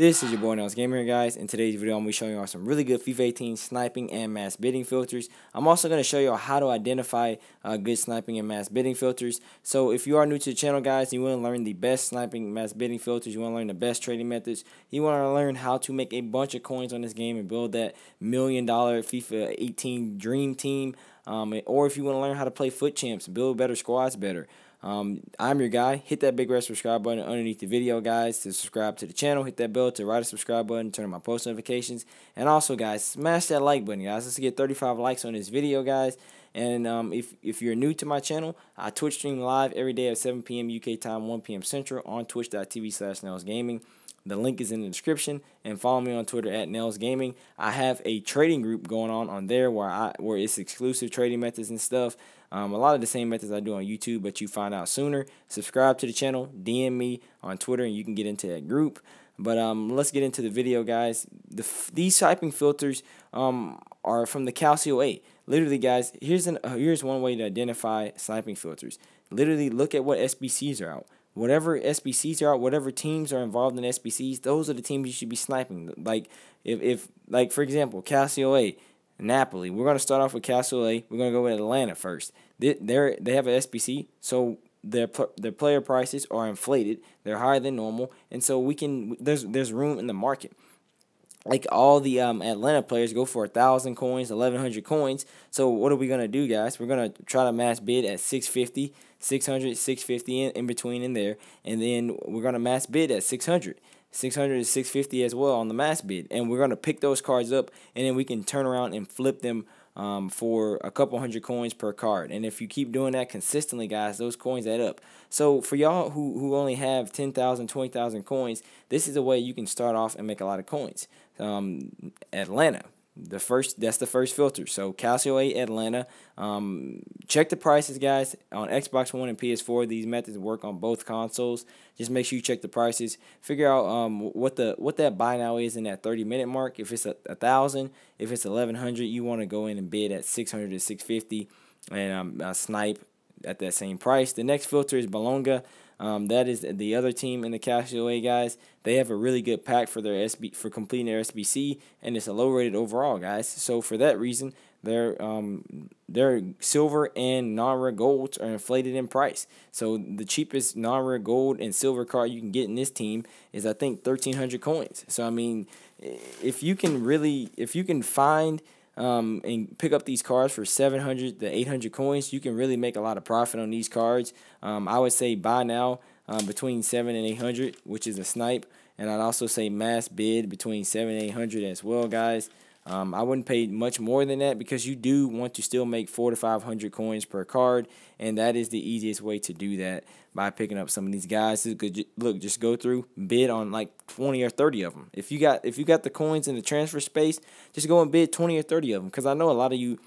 This is your boy Nails Gamer guys. In today's video, I'm going to be showing you some really good FIFA 18 sniping and mass bidding filters. I'm also going to show you how to identify uh, good sniping and mass bidding filters. So if you are new to the channel guys, you want to learn the best sniping mass bidding filters, you want to learn the best trading methods, you want to learn how to make a bunch of coins on this game and build that million dollar FIFA 18 dream team, um, or if you want to learn how to play FUT champs, build better squads better. Um, I'm your guy. Hit that big red subscribe button underneath the video, guys, to subscribe to the channel. Hit that bell to write a subscribe button, turn on my post notifications. And also, guys, smash that like button, guys. Let's get 35 likes on this video, guys. And um, if, if you're new to my channel, I Twitch stream live every day at 7 p.m. UK time, 1 p.m. Central on twitch.tv slash Gaming. The link is in the description, and follow me on Twitter at Nails Gaming. I have a trading group going on on there where I where it's exclusive trading methods and stuff. Um, a lot of the same methods I do on YouTube, but you find out sooner. Subscribe to the channel, DM me on Twitter, and you can get into that group. But um, let's get into the video, guys. The, these sniping filters um, are from the Calcio A. Literally, guys, here's an uh, here's one way to identify sniping filters. Literally, look at what SBCs are out whatever SBCs are out, whatever teams are involved in SBCs, those are the teams you should be sniping. Like if if like for example, Calcio A, Napoli. We're gonna start off with Calcio A. We're gonna go with Atlanta first. They they have an SBC, so their their player prices are inflated. They're higher than normal, and so we can there's there's room in the market like all the um, Atlanta players go for a thousand coins, eleven hundred coins. So what are we gonna do, guys? We're gonna try to mass bid at 650, 600, 650 in, in between in there, and then we're gonna mass bid at 600. 600 to 650 as well on the mass bid, and we're gonna pick those cards up, and then we can turn around and flip them um, for a couple hundred coins per card. And if you keep doing that consistently, guys, those coins add up. So for y'all who, who only have 10,000, 20,000 coins, this is a way you can start off and make a lot of coins. Um, Atlanta, the first that's the first filter. So Calcio A Atlanta. Um, check the prices, guys. On Xbox One and PS4, these methods work on both consoles. Just make sure you check the prices. Figure out um, what the what that buy now is in that 30 minute mark. If it's a, a thousand, if it's 1100, you want to go in and bid at 600 to 650 and um, uh, snipe at that same price. The next filter is Bologna. Um, that is the other team in the A guys. They have a really good pack for their SB for completing their SBC, and it's a low rated overall, guys. So for that reason, their um their silver and non-rare golds are inflated in price. So the cheapest non-rare gold and silver card you can get in this team is I think thirteen hundred coins. So I mean, if you can really if you can find um, and pick up these cards for 700 to 800 coins, you can really make a lot of profit on these cards. Um, I would say buy now um, between 7 and 800, which is a snipe. And I'd also say mass bid between 7 and 800 as well, guys. Um, I wouldn't pay much more than that because you do want to still make four to five hundred coins per card, and that is the easiest way to do that by picking up some of these guys. Look, just go through bid on like twenty or thirty of them. If you got if you got the coins in the transfer space, just go and bid twenty or thirty of them because I know a lot of you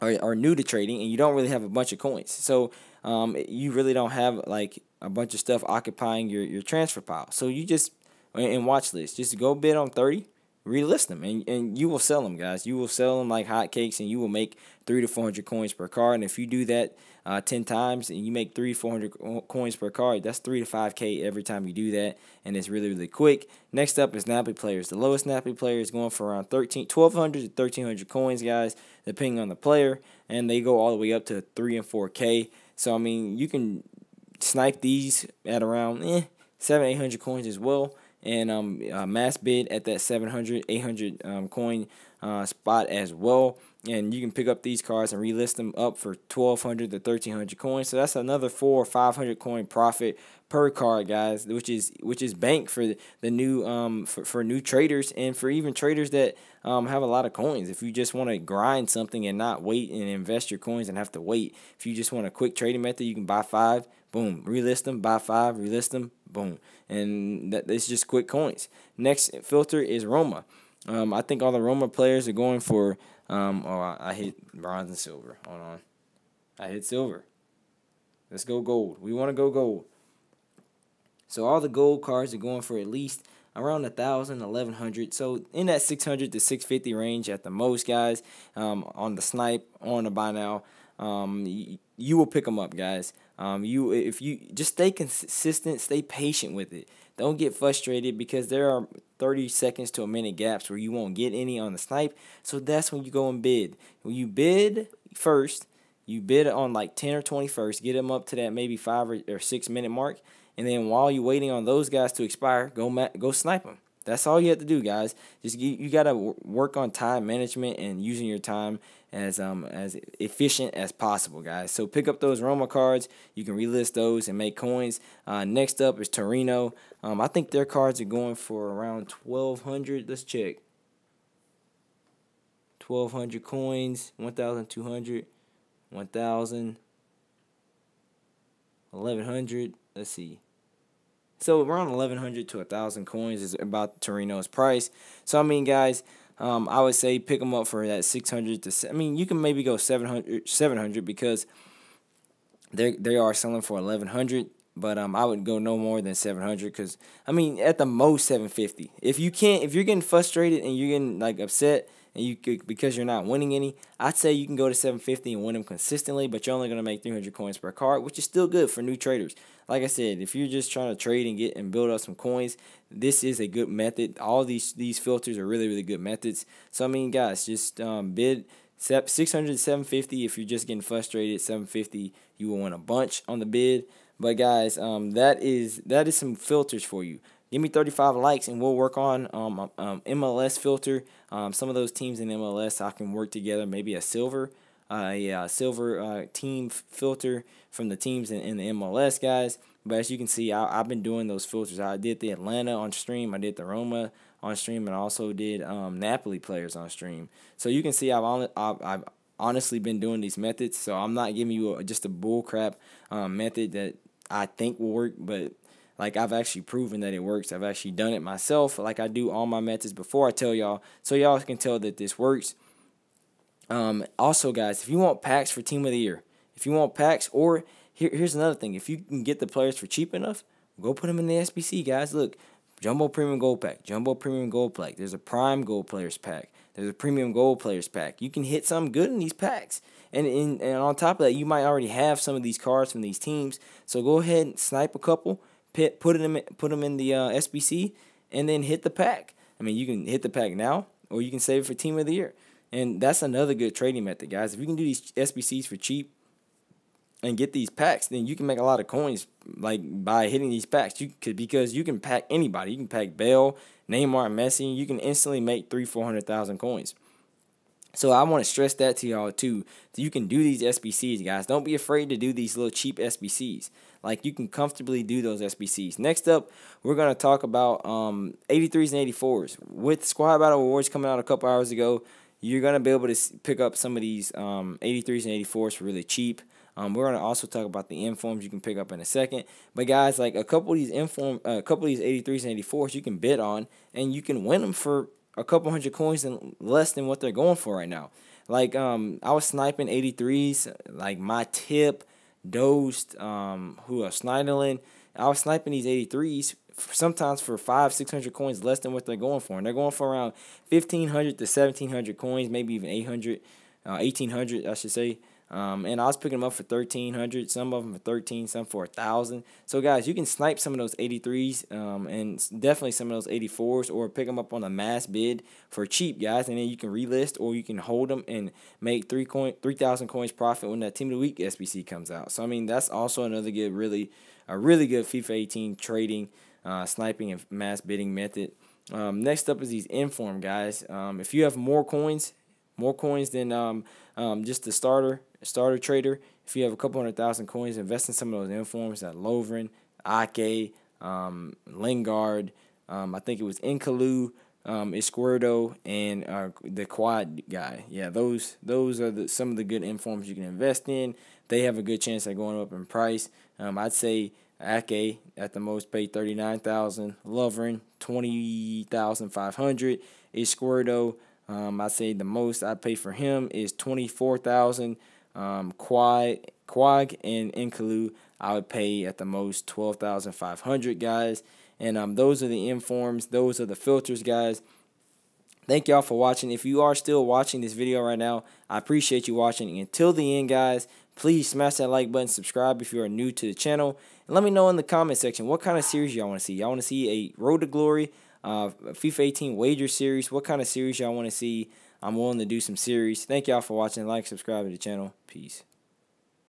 are are new to trading and you don't really have a bunch of coins, so um, you really don't have like a bunch of stuff occupying your your transfer pile. So you just and watch list, just go bid on thirty relist them and, and you will sell them guys. You will sell them like hotcakes and you will make three to four hundred coins per card and if you do that uh, 10 times and you make three four hundred coins per card that's three to five k every time you do that and it's really really quick. Next up is Napoli players. The lowest Napoli player is going for around 13 1200 to 1300 coins guys depending on the player and they go all the way up to 3 and 4k so i mean you can snipe these at around eh, 7 800 coins as well and um, uh, mass bid at that 700, 800 um, coin uh, spot as well. And you can pick up these cards and relist them up for 1200 to 1300 coins. So that's another four or 500 coin profit per card, guys, which is which is bank for the new um for, for new traders and for even traders that um have a lot of coins. If you just want to grind something and not wait and invest your coins and have to wait, if you just want a quick trading method, you can buy five, boom, relist them, buy five, relist them, boom, and that it's just quick coins. Next filter is Roma. Um, I think all the Roma players are going for um. Oh, I, I hit bronze and silver. Hold on, I hit silver. Let's go gold. We want to go gold. So all the gold cards are going for at least around a thousand, eleven hundred. So in that six hundred to six fifty range at the most, guys. Um, on the snipe, on the buy now, um, you, you will pick them up, guys. Um, you if you just stay consistent, stay patient with it. Don't get frustrated because there are 30 seconds to a minute gaps where you won't get any on the snipe. So that's when you go and bid. When you bid first, you bid on like 10 or 20 first, get them up to that maybe five or, or six minute mark. And then while you're waiting on those guys to expire, go go snipe them. That's all you have to do, guys. Just you, you got to work on time management and using your time as um as efficient as possible, guys. So pick up those Roma cards. You can relist those and make coins. Uh, next up is Torino. Um, I think their cards are going for around twelve hundred. Let's check. Twelve hundred coins, One thousand two hundred. One thousand. Eleven hundred. Let's see. So around 1100 to 1000 coins is about Torino's price. So I mean guys, um, I would say pick them up for that 600 to I mean you can maybe go 700 700 because they they are selling for 1100 but um, I would go no more than 700 because I mean at the most 750. If you can't, if you're getting frustrated and you're getting like upset and you could, because you're not winning any, I'd say you can go to 750 and win them consistently, but you're only gonna make 300 coins per card, which is still good for new traders. Like I said, if you're just trying to trade and get and build up some coins, this is a good method. All these these filters are really really good methods. So I mean, guys, just um, bid. 600 750 if you're just getting frustrated 750 you will win a bunch on the bid but guys, um, that is that is some filters for you. Give me 35 likes and we'll work on um, um, MLS filter. Um, some of those teams in MLS I can work together. Maybe a silver, uh, yeah, silver uh, team filter from the teams in, in the MLS guys. But as you can see, I, have been doing those filters. I did the Atlanta on stream. I did the Roma on stream, and I also did um, Napoli players on stream. So you can see I've, I've, I've honestly been doing these methods. So I'm not giving you a, just a bullcrap um, method that I think will work, but like I've actually proven that it works. I've actually done it myself, like I do all my methods before I tell y'all, so y'all can tell that this works. Um, also, guys, if you want packs for Team of the Year, if you want packs, or here, here's another thing: if you can get the players for cheap enough, go put them in the SBC, guys. Look, Jumbo Premium Gold Pack, Jumbo Premium Gold Pack. There's a Prime Gold Players Pack. There's a Premium Gold Players Pack. You can hit something good in these packs. And, and, and on top of that, you might already have some of these cards from these teams. So go ahead and snipe a couple, put, put, them, put them in the uh, SBC, and then hit the pack. I mean, you can hit the pack now, or you can save it for Team of the Year. And that's another good trading method, guys. If you can do these SBCs for cheap and get these packs, then you can make a lot of coins like by hitting these packs. You could because you can pack anybody. You can pack Bale, Neymar, Messi. You can instantly make three, four hundred thousand coins. So I want to stress that to y'all too. You can do these SBCs, guys. Don't be afraid to do these little cheap SBCs. Like you can comfortably do those SBCs. Next up, we're gonna talk about um, 83s and 84s. With Squad Battle Awards coming out a couple hours ago, you're gonna be able to pick up some of these um, 83s and 84s for really cheap. Um, we're gonna also talk about the informs you can pick up in a second. But guys, like a couple of these inform, uh, a couple of these 83s and 84s, you can bid on, and you can win them for a couple hundred coins and less than what they're going for right now. Like um, I was sniping 83s, like my tip, dosed, um, who are Schneiderlin. I was sniping these 83s sometimes for five, six hundred coins less than what they're going for, and they're going for around 1500 to 1700 coins, maybe even 800, uh, 1800, I should say. Um, and I was picking them up for 1300 some of them for 13 some for a 1000 So, guys, you can snipe some of those 83s um, and definitely some of those 84s or pick them up on a mass bid for cheap, guys. And then you can relist or you can hold them and make 3 coin 3000 coins profit when that Team of the Week SBC comes out. So, I mean, that's also another good, really, a really good FIFA 18 trading, uh, sniping, and mass bidding method. Um, next up is these inform guys. Um, if you have more coins, more coins than um, um, just the starter starter trader. If you have a couple hundred thousand coins, invest in some of those informs that Lovren, Ake, um, Lingard, um, I think it was Nkalu, um, Izquierdo, and uh, the quad guy. Yeah, those those are the, some of the good informs you can invest in. They have a good chance at going up in price. Um, I'd say Ake at the most paid thirty nine thousand. Lovren twenty thousand five hundred. Izquierdo um, I'd say the most I pay for him is twenty four thousand. Um, Quag, Quag and Nkalu, I would pay at the most twelve thousand five hundred guys. And um, those are the informs. Those are the filters, guys. Thank y'all for watching. If you are still watching this video right now, I appreciate you watching. Until the end, guys, please smash that like button, subscribe if you are new to the channel, and let me know in the comment section what kind of series y'all want to see. Y'all want to see a Road to Glory, uh, FIFA 18 Wager series? What kind of series y'all want to see? I'm willing to do some series. Thank y'all for watching. Like, subscribe to the channel. Peace.